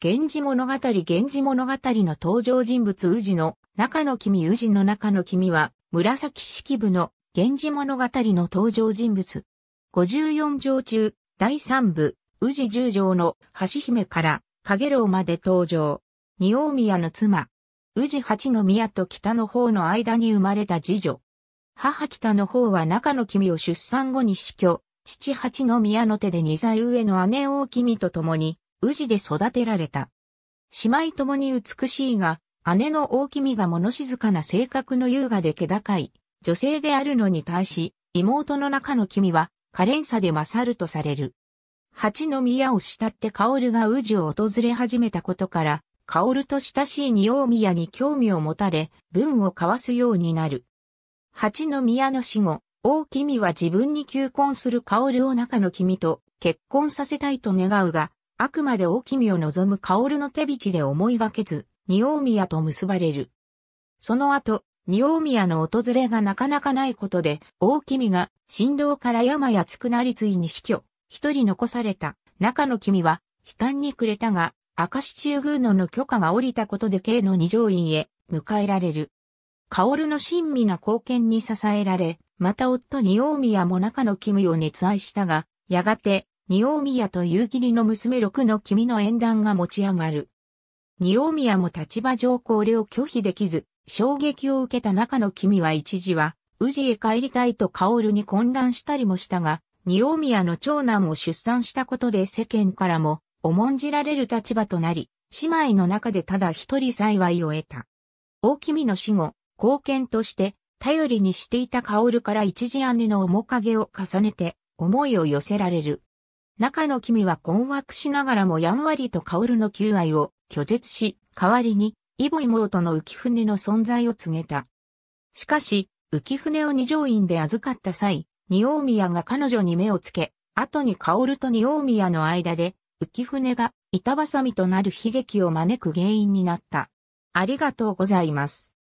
源氏物語源氏物語の登場人物宇治の中野君宇治の中野君は紫式部の源氏物語の登場人物。54条中第3部宇治十条の橋姫から影楼まで登場。二大宮の妻。宇治八の宮と北の方の間に生まれた次女。母北の方は中野君を出産後に死去。父八の宮の手で二歳上の姉大君と共に宇治で育てられた。姉妹ともに美しいが、姉の大君が物静かな性格の優雅で気高い女性であるのに対し、妹の中の君は可憐さで勝るとされる。八の宮を慕って薫が宇治を訪れ始めたことから、薫と親しい二王宮に興味を持たれ、文を交わすようになる。八の宮の死後、大君は自分に求婚する薫を中の君と結婚させたいと願うが、あくまで大君を望む薫の手引きで思いがけず、仁王宮と結ばれる。その後、仁王宮の訪れがなかなかないことで、大君が神道から山やつくなりついに死去、一人残された中の君は悲嘆に暮れたが、明石中宮野の許可が下りたことで慶の二条院へ迎えられる。薫の親身な貢献に支えられ、また夫仁王宮も中の君を熱愛したが、やがて仁王宮と夕霧の娘六の君の縁談が持ち上がる。仁王宮も立場上これを拒否できず、衝撃を受けた中の君は一時は、宇治へ帰りたいと薫に懇願したりもしたが、仁王宮の長男を出産したことで世間からも重んじられる立場となり、姉妹の中でただ一人幸いを得た。大君の死後、貢献として頼りにしていた薫から一時姉の面影を重ねて思いを寄せられる。中の君は困惑しながらもやんわりと薫の求愛を拒絶し、代わりに、イボ妹の浮船の存在を告げた。しかし、浮船を二条院で預かった際、二大宮が彼女に目をつけ、後に薫と二大宮の間で、浮船が板挟みとなる悲劇を招く原因になった。ありがとうございます。